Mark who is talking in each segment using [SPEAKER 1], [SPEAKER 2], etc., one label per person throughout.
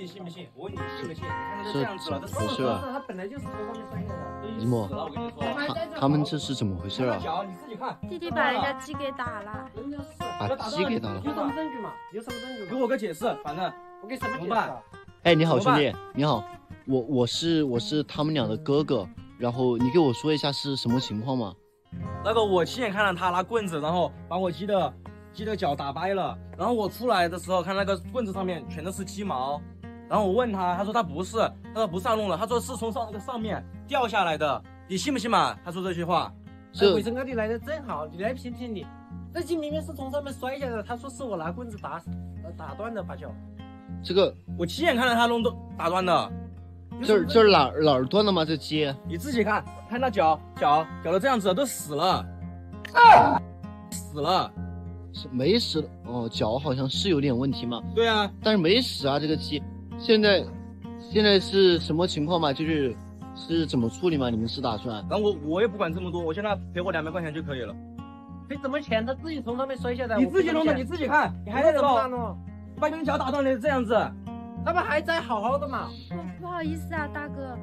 [SPEAKER 1] 你信不信？我问你信不信？你看他都这样子了，这
[SPEAKER 2] 是是吧
[SPEAKER 3] 他本来就是从上面摔下来的。
[SPEAKER 1] 都已
[SPEAKER 2] 一模
[SPEAKER 1] 经死了，我跟你说。
[SPEAKER 2] 他他们这是怎么回事啊？
[SPEAKER 1] 脚，你自己看。
[SPEAKER 4] 弟弟把人家鸡给打了，
[SPEAKER 3] 人家是
[SPEAKER 2] 把鸡给打了。
[SPEAKER 3] 有什么证据嘛？有什么证据？
[SPEAKER 1] 给我个解释，反正
[SPEAKER 3] 我给什么解释？
[SPEAKER 2] 哎，你好，兄弟，你好，我我是我是他们俩的哥哥，然后你给我说一下是什么情况嘛？
[SPEAKER 1] 那个我亲眼看到他拿棍子，然后把我鸡的鸡的脚打掰了。然后我出来的时候，看那个棍子上面全都是鸡毛。然后我问他，他说他不是，他说不是他弄的，他说是从上那个上面掉下来的。你信不信嘛？他说这句话。
[SPEAKER 3] 哎，
[SPEAKER 2] 这
[SPEAKER 3] 伟成哥，你来的正好，你来评评你。这鸡明明是从上面摔下来的，他说是我拿棍子打呃打断的把脚。
[SPEAKER 2] 这个
[SPEAKER 1] 我亲眼看到他弄断打断的。
[SPEAKER 2] 这儿这儿哪儿哪儿断了吗？这鸡？
[SPEAKER 1] 你自己看，看那脚脚脚都这样子，都死了，死了。
[SPEAKER 2] 是没死哦，脚好像是有点问题嘛，
[SPEAKER 1] 对啊，
[SPEAKER 2] 但是没死啊，这个鸡。现在现在是什么情况嘛？就是是怎么处理嘛？你们是打算？
[SPEAKER 1] 然后我我也不管这么多，我现在赔我两百块钱就可以了。
[SPEAKER 3] 赔什么钱？他自己从上面摔下来。
[SPEAKER 1] 你自己弄的，你自己看，你还在
[SPEAKER 3] 怎么办呢？
[SPEAKER 1] 把你的脚打断了这样子。
[SPEAKER 3] 他们还在好好的嘛。
[SPEAKER 4] 不不好意思啊，大哥，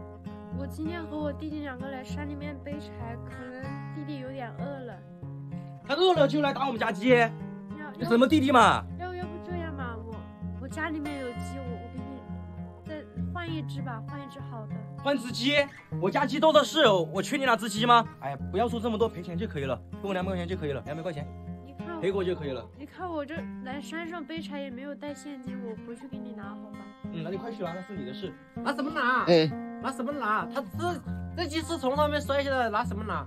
[SPEAKER 4] 我今天和我弟弟两个来山里面背柴，可能弟弟有点饿了。
[SPEAKER 1] 他饿了就来打我们家鸡，
[SPEAKER 4] 要要
[SPEAKER 1] 你什么弟弟嘛？
[SPEAKER 4] 要要不这样嘛，我我家里面一只吧，换一只好的。
[SPEAKER 1] 换只鸡，我家鸡多的是，我缺你那只鸡吗？哎呀，不要说这么多，赔钱就可以了，给我两百块钱就可以了，两百块钱
[SPEAKER 4] 你看
[SPEAKER 1] 赔给
[SPEAKER 4] 我，
[SPEAKER 1] 就可以了。
[SPEAKER 4] 你看我这来山上背柴也没有带现金，我回去给你拿好吧？
[SPEAKER 1] 嗯，那你快去拿，那是你的事。
[SPEAKER 3] 拿什么拿？
[SPEAKER 2] 哎，
[SPEAKER 3] 拿什么拿？他这这鸡是从上面摔下来，拿什么拿？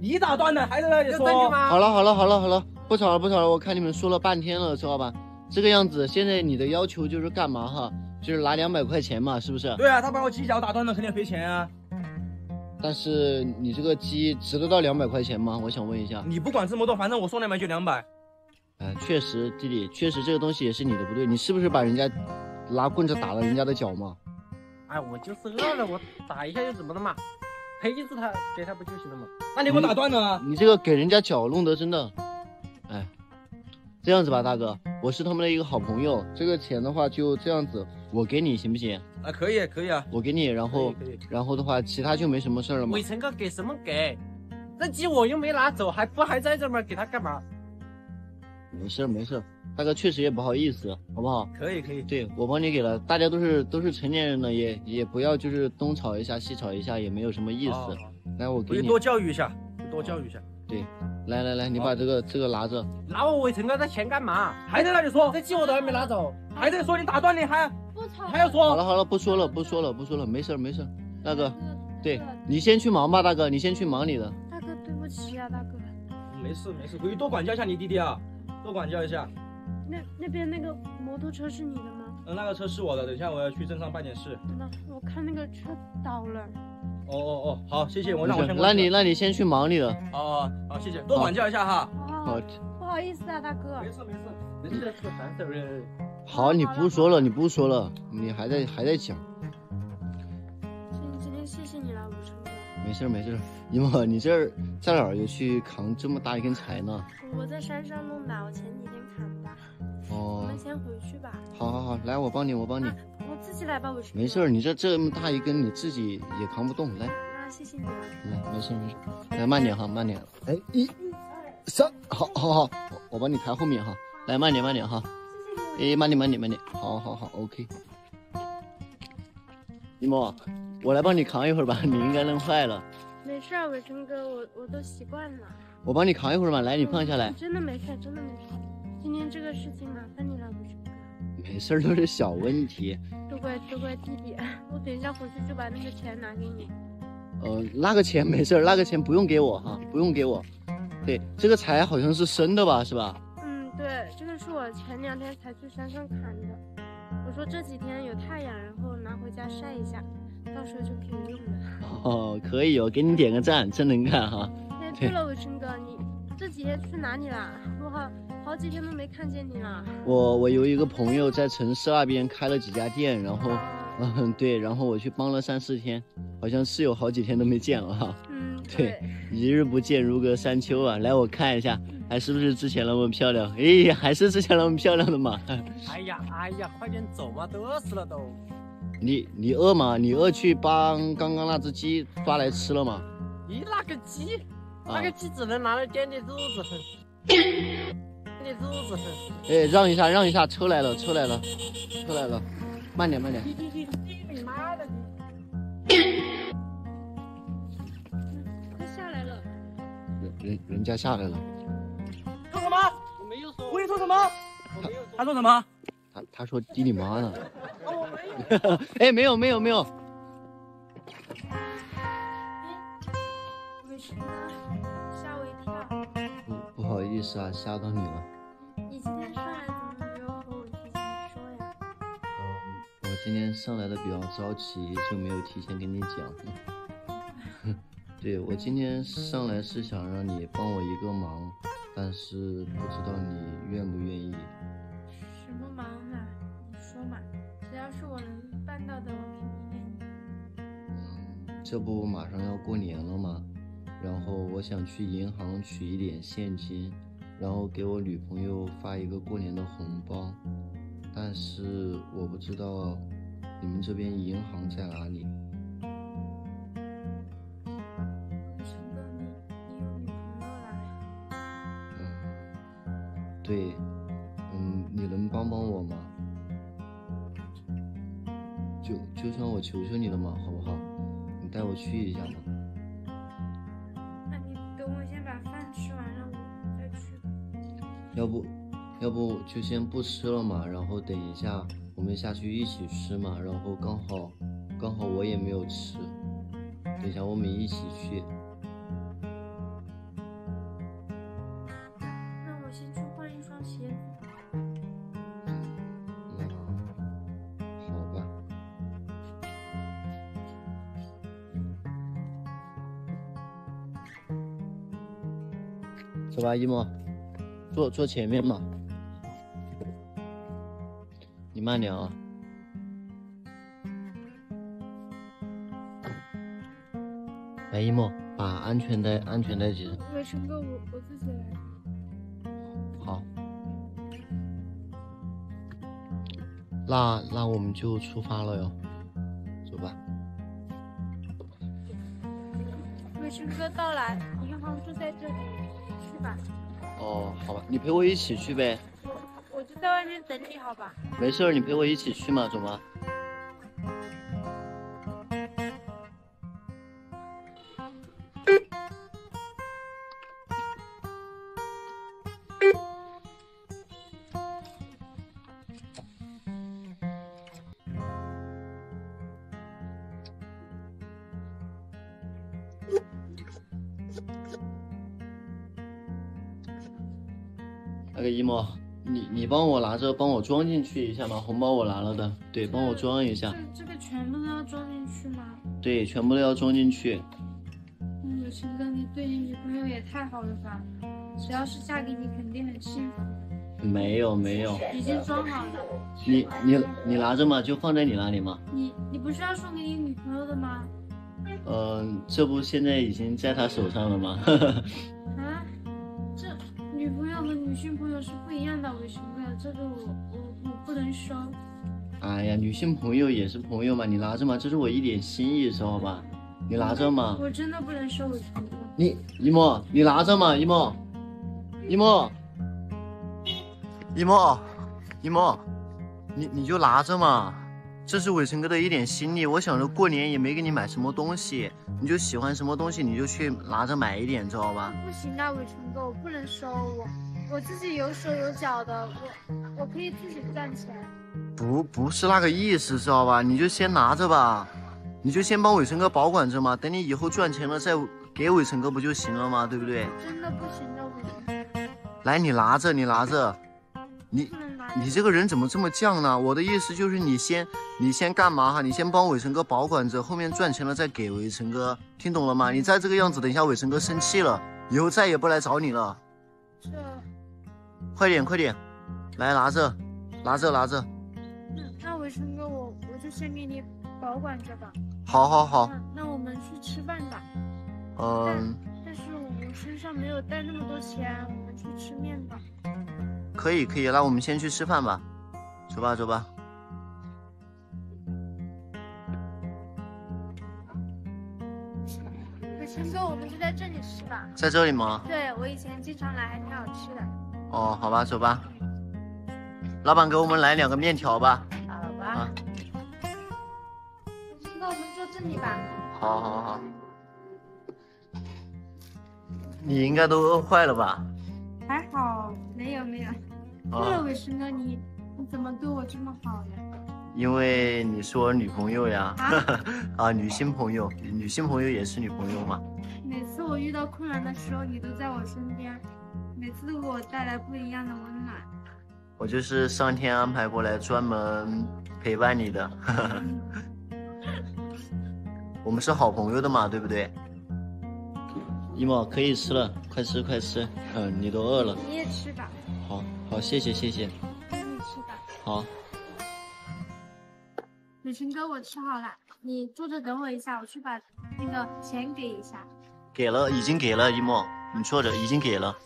[SPEAKER 1] 你打断的，还在那里
[SPEAKER 3] 有证据
[SPEAKER 1] 说。
[SPEAKER 3] 吗？
[SPEAKER 2] 好了好了好了好了，不吵了不吵了，我看你们说了半天了，知道吧？这个样子，现在你的要求就是干嘛哈？就是拿两百块钱嘛，是不是？
[SPEAKER 1] 对啊，他把我鸡脚打断了，肯定赔钱啊。
[SPEAKER 2] 但是你这个鸡值得到两百块钱吗？我想问一下。
[SPEAKER 1] 你不管这么多，反正我说两百就两百。
[SPEAKER 2] 哎，确实，弟弟，确实这个东西也是你的不对，你是不是把人家拿棍子打了人家的脚嘛？
[SPEAKER 3] 哎，我就是饿了，我打一下又怎么了嘛？赔一次他给他不就行了吗？
[SPEAKER 1] 那你给我打断了啊？
[SPEAKER 2] 你这个给人家脚弄得真的，哎，这样子吧，大哥，我是他们的一个好朋友，这个钱的话就这样子，我给你行不行？
[SPEAKER 1] 啊，可以可以啊。
[SPEAKER 2] 我给你，然后然后的话，其他就没什么事儿了嘛
[SPEAKER 3] 伟。成哥给什么给？这鸡我又没拿走，还不还在这吗？给他干嘛？
[SPEAKER 2] 没事儿没事儿，大哥确实也不好意思，好不好？
[SPEAKER 1] 可以可以。
[SPEAKER 2] 对我帮你给了，大家都是都是成年人了，也也不要就是东吵一下西吵一下，也没有什么意思。
[SPEAKER 1] 哦
[SPEAKER 2] 来，我给你，
[SPEAKER 1] 我多教育一下，多教育一下。
[SPEAKER 2] 来来来，你把这个这个拿着。
[SPEAKER 3] 拿我伟成哥的钱干嘛？
[SPEAKER 1] 还在那里说，
[SPEAKER 3] 这鸡我都还没拿走。
[SPEAKER 1] 还在说你打断你还
[SPEAKER 4] 不吵了，
[SPEAKER 1] 还要说。
[SPEAKER 2] 好了好了，不说了不说了不说了，没事儿没事儿。大哥，对你先去忙吧，大哥，你先去忙你的。
[SPEAKER 4] 大哥对不起啊，大哥。
[SPEAKER 1] 没事没事，回去多管教一下你弟弟啊，多管教一下。
[SPEAKER 4] 那那边那个摩托车是你的吗？
[SPEAKER 1] 嗯，那个车是我的，等一下我要去镇上办点事。
[SPEAKER 4] 那我看那个车倒了。
[SPEAKER 1] 哦哦哦，好，谢谢，我
[SPEAKER 2] 没事
[SPEAKER 1] 让我先。
[SPEAKER 2] 那你那你先去忙你的。
[SPEAKER 1] 哦哦好，谢谢，多管教一下哈。
[SPEAKER 4] 哦
[SPEAKER 2] 好，
[SPEAKER 4] 不好意思啊，大哥。
[SPEAKER 1] 没事没事。
[SPEAKER 3] 人家是反手人，
[SPEAKER 2] 好，你不说了，你不说了，你还在还在讲。没事没事儿，一梦，你这儿在哪儿有去扛这么大一根柴呢？
[SPEAKER 4] 我在山上弄的，我前几天砍的。哦我
[SPEAKER 2] 哦
[SPEAKER 4] 们，先回去吧。
[SPEAKER 2] 好好好，来我帮你，我帮你
[SPEAKER 4] 啊。我自己来吧，武成哥。
[SPEAKER 2] 没事，你这这么大一根你自己也扛不动，来
[SPEAKER 4] 啊，谢谢你了。
[SPEAKER 2] 来，没事没事，来慢点哈，慢点。哎，一、二三，好好好，我我帮你抬后面哈，来慢点慢点哈。
[SPEAKER 4] 谢谢你。
[SPEAKER 2] 哎，慢点慢点慢点，好好好，OK。一梦，我来帮你扛一会儿吧，你应该弄坏了。
[SPEAKER 4] 没事儿，伟成哥，我我都习惯了。
[SPEAKER 2] 我帮你扛一会儿吧，来，你放下来。
[SPEAKER 4] 真的没事，真的没事。今天这个事情麻烦你了，伟成哥。
[SPEAKER 2] 没事儿，都是小问题。
[SPEAKER 4] 都怪都怪弟弟，我等一下回去就把那个钱拿给你。
[SPEAKER 2] 呃，那个钱没事儿，那个钱不用给我哈，不用给我。对，这个柴好像是生的吧，是吧？
[SPEAKER 4] 嗯，对，这个是我前两天才去山上砍的。我说这几天有太阳，然后拿回家晒一下，到时候就可以用了。
[SPEAKER 2] 哦，可以哦，给你点个赞，真能干哈。
[SPEAKER 4] 哎，
[SPEAKER 2] 对
[SPEAKER 4] 对了，伟春哥，你这几天去哪里啦？我好好几天都没看见你了。
[SPEAKER 2] 我我有一个朋友在城市那边开了几家店，然后
[SPEAKER 4] 啊
[SPEAKER 2] 嗯 对，然后我去帮了三四天，好像是有好几天都没见了哈。
[SPEAKER 4] 嗯，
[SPEAKER 2] 对，一日不见如隔三秋啊！来，我看一下，还是不是之前那么漂亮？哎，还是之前那么漂亮的嘛。
[SPEAKER 3] 哎呀哎呀，快点走嘛，饿死了都。
[SPEAKER 2] 你你饿吗？你饿去帮刚刚那只鸡抓来吃了吗？
[SPEAKER 3] 咦那个鸡，
[SPEAKER 2] 啊
[SPEAKER 3] 那个鸡只能拿来垫垫肚子哼，点点肉子。
[SPEAKER 2] 哎，让一下，让一下，车来了，车来了，车来了，慢点，慢点。
[SPEAKER 3] 你你你你你妈的你！
[SPEAKER 4] 他下来了，
[SPEAKER 2] 人人人家下来了，
[SPEAKER 1] 说什么？
[SPEAKER 3] 我没有说，
[SPEAKER 1] 我跟你说什么？
[SPEAKER 3] 我没有说。
[SPEAKER 1] 他说什么？
[SPEAKER 2] 他他说滴你妈呢。
[SPEAKER 3] 哦我没有。
[SPEAKER 2] 哎，没有没有没有，
[SPEAKER 4] 为什么吓我一跳？
[SPEAKER 2] 不不好意思啊，吓到你了。
[SPEAKER 4] 你今天上来怎么没有和我提前说呀？
[SPEAKER 2] 嗯，我今天上来的比较着急，就没有提前跟你讲。对我今天上来是想让你帮我一个忙，但是不知道你愿不愿意。
[SPEAKER 4] 什么忙啊？是我能办到的，我肯定愿意。
[SPEAKER 2] 嗯，这不马上要过年了吗？然后我想去银行取一点现金，然后给我女朋友发一个过年的红包，但是我不知道你们这边银行在哪里。嗯，对，就就算我求求你了嘛，好不好？你带我去一下嘛。
[SPEAKER 4] 那你等我先把饭吃完了，我再去。
[SPEAKER 2] 要不，要不就先不吃了嘛，然后等一下我们下去一起吃嘛，然后刚好刚好我也没有吃，等一下我们一起去。走吧，一莫，坐坐前面嘛。你慢点啊。来，一莫，把安全带安全带系上。
[SPEAKER 4] 伟成哥，我我自己来。
[SPEAKER 2] 好。那那我们就出发了哟，走吧。
[SPEAKER 4] 伟成哥到了，银行就在这里，去吧。
[SPEAKER 2] 哦，好吧，你陪我一起去呗。
[SPEAKER 4] 我就在外面等你，好吧？
[SPEAKER 2] 没事儿，你陪我一起去嘛，走吧。那个一莫，你你帮我拿着，帮我装进去一下嘛，红包我拿了的，对，帮我装一下，
[SPEAKER 4] 这这个全部都要装进去吗？
[SPEAKER 2] 对，全部都要装进去。
[SPEAKER 4] 嗯，伟成哥，你对你女朋友也太好了吧？只要是嫁给你，肯定很幸福。
[SPEAKER 2] 没有没有，
[SPEAKER 4] 已经装好了。
[SPEAKER 2] 你你你拿着嘛，就放在你那里嘛。
[SPEAKER 4] 你你不是要送给你女朋友的吗？
[SPEAKER 2] 嗯、这不现在已经在他手上了吗？
[SPEAKER 4] 是不一样的，伟成哥，这个我我我不能收。
[SPEAKER 2] 哎呀，女性朋友也是朋友嘛，你拿着嘛，这是我一点心意，知道吧？你拿着嘛。
[SPEAKER 4] 我真的不能收，伟成哥。
[SPEAKER 2] 你一莫，你拿着嘛，一莫，一莫，一莫，一莫，你你就拿着嘛，这是伟成哥的一点心意。我想着过年也没给你买什么东西，你就喜欢什么东西你就去拿着买一点，知道吧？
[SPEAKER 4] 不行的，伟成哥，我不能收我，我自己有手有脚的，我我可以自己赚钱。
[SPEAKER 2] 不不是那个意思，知道吧？你就先拿着吧，你就先帮伟成哥保管着嘛，等你以后赚钱了再给伟成哥不就行了吗？对不对？
[SPEAKER 4] 真的不行的，伟成哥，
[SPEAKER 2] 来，你拿着，你拿着，你。你这个人怎么这么犟呢？我的意思就是你先你先干嘛哈？你先帮伟成哥保管着，后面赚钱了再给伟成哥，听懂了吗？你再这个样子，等一下伟成哥生气了，以后再也不来找你了。
[SPEAKER 4] 这
[SPEAKER 2] 快点快点，来拿着，拿着拿着，
[SPEAKER 4] 那那伟成哥，我我就先给你保管着吧。
[SPEAKER 2] 好好好，
[SPEAKER 4] 那那我们去吃饭吧。
[SPEAKER 2] 嗯，
[SPEAKER 4] 但是我们身上没有带那么多钱，我们去吃面吧。
[SPEAKER 2] 可以可以，那我们先去吃饭吧，走吧走吧。
[SPEAKER 4] 伟成哥，我们就在这里吃吧。
[SPEAKER 2] 在这里吗？
[SPEAKER 4] 对，我以前经常来，还挺好吃的。
[SPEAKER 2] 哦，好吧，走吧。老板，给我们来两个面条吧。
[SPEAKER 4] 好吧。
[SPEAKER 2] 啊，
[SPEAKER 4] 伟成哥，我们坐这里吧。
[SPEAKER 2] 好好好。你应该都饿坏了吧？
[SPEAKER 4] 还好，没有没有。对了，
[SPEAKER 2] 啊，
[SPEAKER 4] 伟成哥，你你怎么对我这么好呀？
[SPEAKER 2] 因为你是我女朋友呀。
[SPEAKER 4] 啊
[SPEAKER 2] 啊，女性朋友，女性朋友也是女朋友嘛。
[SPEAKER 4] 每次我遇到困难的时候，你都在我身边，每次都给我带来不一样的温暖。
[SPEAKER 2] 我就是上天安排过来专门陪伴你的。我们是好朋友的嘛，对不对？一毛可以吃了，快吃快吃。嗯，你都饿了。
[SPEAKER 4] 你也吃吧，
[SPEAKER 2] 好，好，谢谢谢谢。
[SPEAKER 4] 你也吃吧。
[SPEAKER 2] 好，
[SPEAKER 4] 雨晴哥，我吃好了，你坐着等我一下，我去把那个钱给一下。
[SPEAKER 2] 给了，已经给了，一毛，你坐着，已经给了。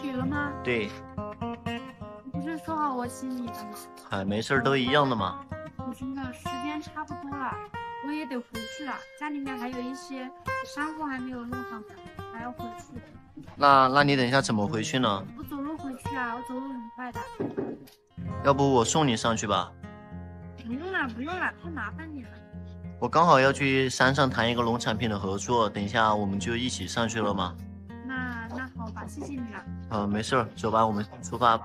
[SPEAKER 4] 给了吗？
[SPEAKER 2] 对，
[SPEAKER 4] 你不是说好我请你的吗？
[SPEAKER 2] 哎，没事儿，都一样的嘛。
[SPEAKER 4] 我真的，时间差不多了，我也得回去了，家里面还有一些伤口还没有弄好呢，还要回去。
[SPEAKER 2] 那那你等一下怎么回去呢？
[SPEAKER 4] 我走路回去啊，我走路很快的。
[SPEAKER 2] 要不我送你上去吧？
[SPEAKER 4] 不用了，不用了，太麻烦你了。
[SPEAKER 2] 我刚好要去山上谈一个农产品的合作，等一下我们就一起上去了嘛。
[SPEAKER 4] 谢谢你了。
[SPEAKER 2] 呃，没事，走吧，我们出发